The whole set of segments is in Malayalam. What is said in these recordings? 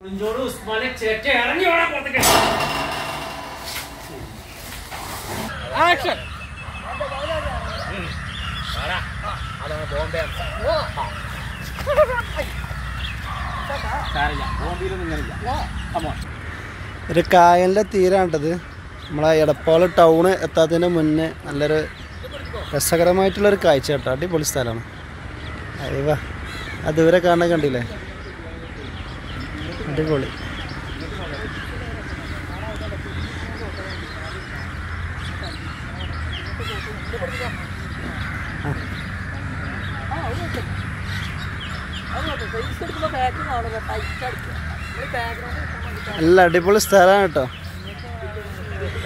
കുഞ്ചോട് ഉസ്മാനെ ചേറ്റ ഇറങ്ങി ഓടാൻ പുറത്തേക്ക്. ആക്ഷൻ. ഒരു കായലിന്റെ തീരാണ്ടത് നമ്മളെ എടപ്പാൾ ടൗണ് എത്താത്തതിന് മുന്നേ നല്ലൊരു രസകരമായിട്ടുള്ളൊരു കാഴ്ച കേട്ടോ. അടിപൊളി സ്ഥലമാണ്. അയ്യവ ആ ദൂരെ കാണാൻ കണ്ടില്ലേ? അടിപൊളി. നല്ല അടിപൊളി സ്ഥലമാണ് കേട്ടോ.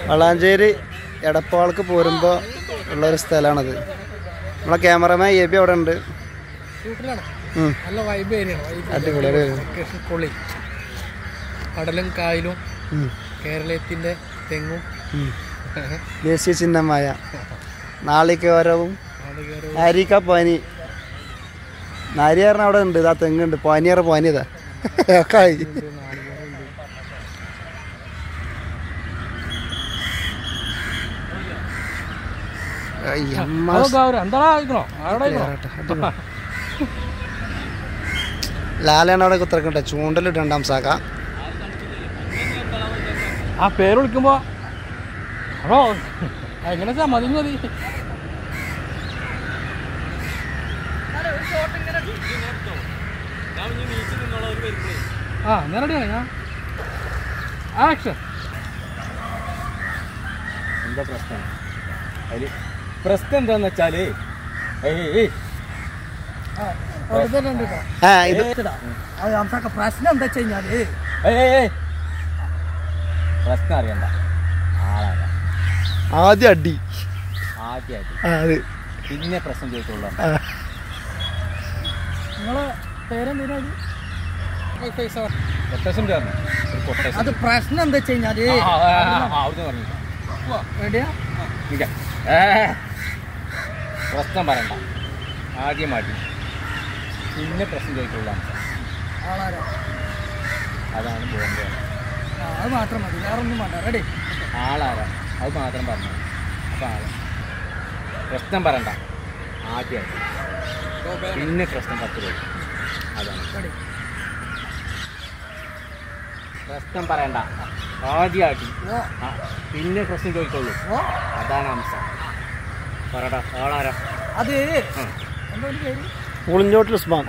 വളാഞ്ചേരി എടപ്പാൾക്ക് പോരുമ്പോൾ ഉള്ളൊരു സ്ഥലമാണത്. നമ്മളെ ക്യാമറമാൻ എ ബി അവിടെ ഉണ്ട്. അടിപൊളി അടിപൊളി. കടലും കായലും. കേരളത്തിന്റെ തെങ്ങും. ദേശീയ ചിഹ്നമായ നാളികേരവും നാരിക്ക പനി. നാരിയാറിന് അവിടെ ഉണ്ട് ഇതാ തെങ്ങുണ്ട്. പനിയറ പനിയതാ ഒക്കെ ആയി. അയ്യമ്മ. എന്താ ആയിക്കണോ അവിടെ കേറട്ടെ, അടിപൊളി. ലാലാണ് അവിടെ കുത്തിറക്കട്ടെ ചൂണ്ടലിട്ട് രണ്ടാം സാക്ക ആ പേര് വിളിക്കുമ്പോ അപ്പോ എങ്ങനെ വെച്ചാ മതി മതി ആ ഞാൻ റെഡിയാണ് ഞാൻ ആക്ഷൻ എന്താ പ്രശ്നം? അതിൽ പ്രശ്നം എന്താന്ന് വെച്ചാൽ പ്രശ്നം എന്താ വെച്ച് കഴിഞ്ഞാൽ ഏയ് ഏയ് ഏയ്. പ്രശ്നം അറിയണ്ട. ആളാണ്. ആദ്യം അടി. ആദ്യം അടി. അത്. പിന്നെ പ്രശ്നം ചോദിച്ചോളൂ. നിങ്ങളെ പേരെന്തിനാ അത് പ്രശ്നം എന്താ വെച്ച് കഴിഞ്ഞാൽ. പ്രശ്നം പറയണ്ട. ആദ്യം മാറ്റി പിന്നെ പ്രശ്നം ചോദിക്കുള്ള ആളാരാ? അതാണ് ആ, അത് മാത്രം മതി. വേറെ ഒന്നും വേണ്ട. റെഡി ആളാരാ? അത് മാത്രം പറഞ്ഞു. അപ്പം ആൾ. പ്രശ്നം പറയണ്ട. ആദ്യം. പിന്നെ പ്രശ്നം പത്ത് രൂപ അതാണ്. റെഡി പ്രശ്നം പറയണ്ട. ആദ്യമാക്കി പിന്നെ പ്രശ്നം ചോദിക്കുള്ളൂ. അതാണ് അംശം പറയടാ ആളാരാ? അത് പുളിഞ്ഞോട്ടിൽ ഉസ്മാൻ.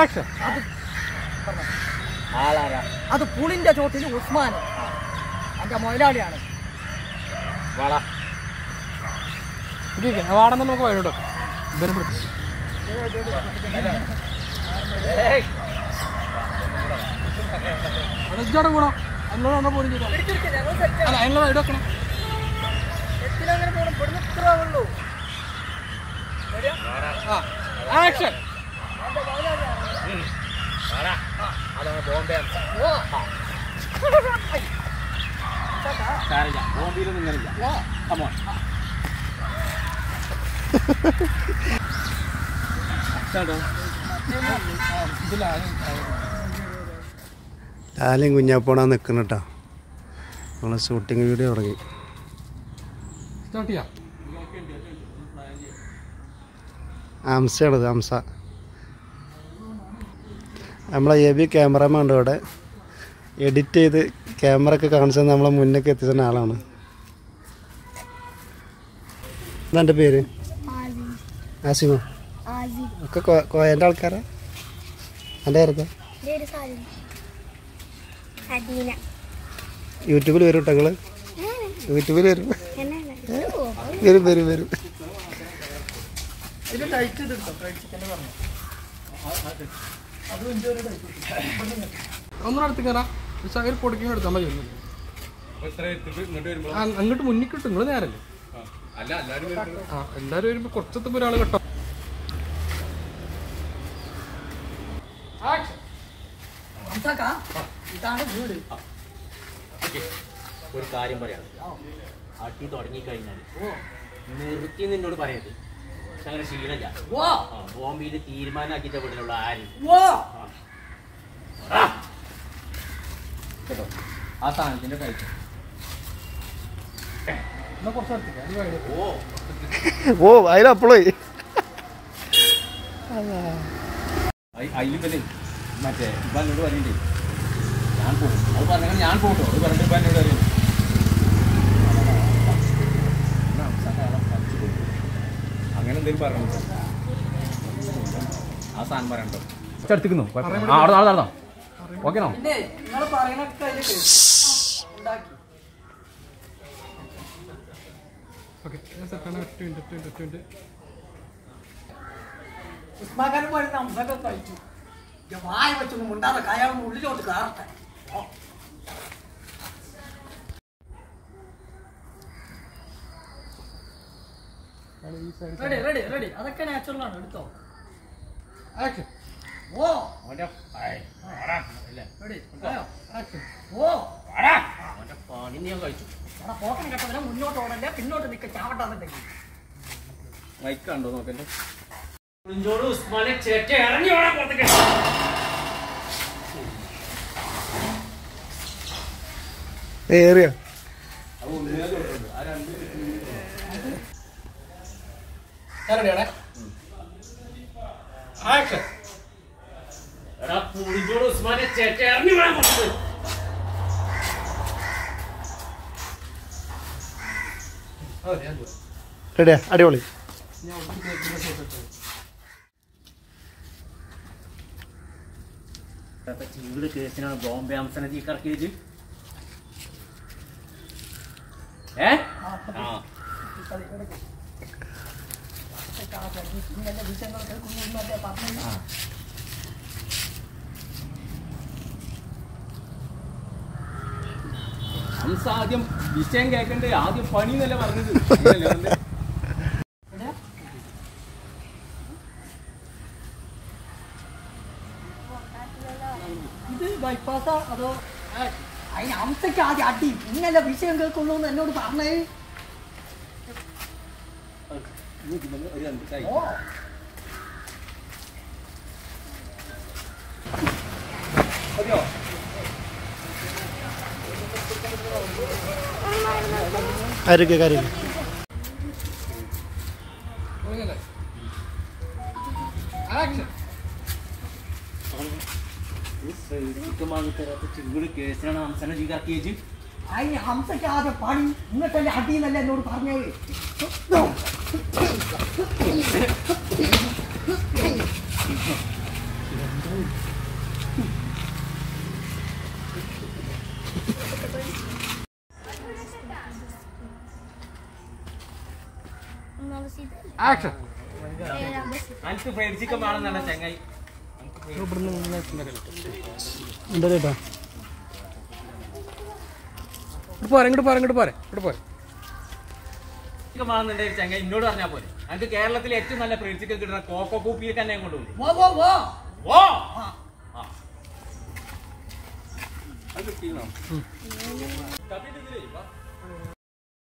ആക്ഷൻ. അത് അത് പുളിന്റെ ചോട്ടിൽ ഉസ്മാൻ എന്റെ മുതലാളിയാണ് വള. വാടം തന്നെ നമുക്ക് വഴിയോട്ടോ അതെജോടെ കൂടാ എന്നോട് എന്നാ പോലും ചെയ്തോ. അല്ല എന്നോട് ഇവിടെ വെക്കണം. ആക്ഷൻ. അതാണ് ബോംബെ സാരില്ല ബോംബെയിലൊന്നും ഇങ്ങനില്ല കമോൺ ലാലും കുഞ്ഞാപ്പോണാ നിൽക്കുന്ന കേട്ടോ നമ്മളെ ഷൂട്ടിംഗ് വീഡിയോ തുടങ്ങി. സ്റ്റാർട്ട് ആംസ അംസയാണത് അംസ നമ്മളെ എ ബി ക്യാമറമാൻ ഉണ്ട് ഇവിടെ. എഡിറ്റ് ചെയ്ത് ക്യാമറ ഒക്കെ കാണിച്ചത് നമ്മളെ മുന്നേക്ക് എത്തിച്ച ആളാണ്. എന്താ എന്റെ പേര്. ആസിമ? ആസി ഒക്കെ കോയന്റെ ആൾക്കാരാ? എന്റെ അദീന യൂട്യൂബിൽ വരും കേട്ടോ നിങ്ങൾ യൂട്യൂബിൽ വരും. വരും വരും വരും. ഇത് കഴിച്ചത് കേട്ടോ ചിക്കന്റെ പറഞ്ഞു. എടുത്താൽ മതി അങ്ങോട്ട് മുന്നിൽ കിട്ടും. നിങ്ങൾ നേരല്ലേ? ആ എല്ലാരും വരുമ്പോ കുറച്ചെത്തുമ്പോ ഒരാൾ കേട്ടോ. ഇതാണ് വീട്. ഒരു കാര്യം പറയാം. അട്ടി തുടങ്ങിക്കഴിഞ്ഞാൽ നിർത്തി നിന്നോട് പറയരുത്. അങ്ങനെ ശീലമില്ല. ബോംബെയിൽ തീരുമാനമാക്കിയിട്ട് ഇവിടെയുള്ള ആരും? കേട്ടോ? ആ സാധനത്തിന്റെ കഴിച്ചു ഓ അതിൽ പിന്നെ മറ്റേ ഇപ്പൊ എന്നോട് പറയണ്ടേ ഞാൻ പോകും അത് പറഞ്ഞാൽ ഞാൻ പോകട്ടോ. അത് പറഞ്ഞിട്ട് ഇപ്പൊ എന്നോട് പറയും അങ്ങനെ എന്തെങ്കിലും പറയണം. ആ സാധനം പറയണ്ടോ? അടുത്തിരിക്കുന്നു ആ അവിടെ നാളെ നടന്നോ ഓക്കെനോ ഓക്കെ ഞാൻ സെറ്റാണ് ഒറ്റ മിനിറ്റ് ഒറ്റ മിനിറ്റ് ഒറ്റ മിനിറ്റ്. ഉസ്മാക്കാൻ പോയി നമ്മളൊക്കെ കഴിച്ചു വായ വെച്ചൊന്നും ഉണ്ടാകാതെ കയാൾ ഉള്ളിലോട്ട് കയറട്ടെ ഓ. റെഡി റെഡി റെഡി അതൊക്കെ നാച്ചുറൽ ആണ്. എടുത്തോ. ആക്ഷൻ ഓ അവന്റെ റെഡി ആക്ഷൻ ഓ അവന്റെ പണി ഞാൻ കഴിച്ചു. എടാ പോക്കൻ കെട്ടവനെ മുന്നോട്ട് ഓടല്ലേ? പിന്നോട്ട് നിൽക്ക ചാവട്ടാന്നുണ്ടെങ്കിൽ മൈക്ക് കണ്ടോ നോക്കല്ലേ കുഞ്ചോട് ഉസ്മാനെ ചേറ്റ ഇറങ്ങി വേണം പുറത്തേക്ക് ഏറിയ? ആക്ഷൻ. എടാ കുഞ്ചോട് ഉസ്മാനെ പുറത്തേക്ക് അതെ ഞാൻ റെഡിയാ അടിപൊളി. ഞാൻ ചീട് കേസിനാണ് ബോംബെ അംസനജി കറക്കിയത്. ഹംസ ആദ്യം വിഷയം കേൾക്കണ്ടേ? ആദ്യം പണി എന്നല്ലേ പറഞ്ഞത്? ഇത് ബൈപ്പാസാ അതോ? അതിന് അംസയ്ക്ക് ആദ്യം അടി. ഇങ്ങനെ വിഷയം കേൾക്കുള്ളൂ എന്ന് എന്നോട് പറഞ്ഞേ. ഒരു രണ്ട് കൈ. ഓ മതിയോ? അരുക്ക് കരുക്ക് തുടങ്ങിയല്ലേ ആക്ഷൻ ചീട് കേസിനാണ് അംസനെ തീ കറക്കിയത് അതിന് ഹംസയ്ക്ക് ആദ്യം പണി ഇങ്ങോട്ടല്ലേ അടി എന്നല്ലേ എന്നോട് പറഞ്ഞേ ആക്ഷൻ എനിക്ക് ഫ്രൈഡ് ചിക്കൻ വേണമെന്നാണ് ചങ്ങായി. എന്താ ചേട്ടാ ഇങ്ങോട്ട് പോരെ ഇങ്ങോട്ട് പോരെ ഇങ്ങോട്ട് പോരെ ഇങ്ങോട്ട് പോരെ. ചിക്കൻ വേണമെന്നുണ്ടെങ്കിൽ ചങ്ങായി എന്നോട് പറഞ്ഞാൽ പോലെ എനിക്ക് കേരളത്തിലെ ഏറ്റവും നല്ല പ്രീതിക്ക് കിട്ടുന്ന കോക്കോ കൂപ്പിയിൽ തന്നെ കൊണ്ടുപോകും. വോ വോ വോ. ഓ ആ. അത് കിട്ടിയോ?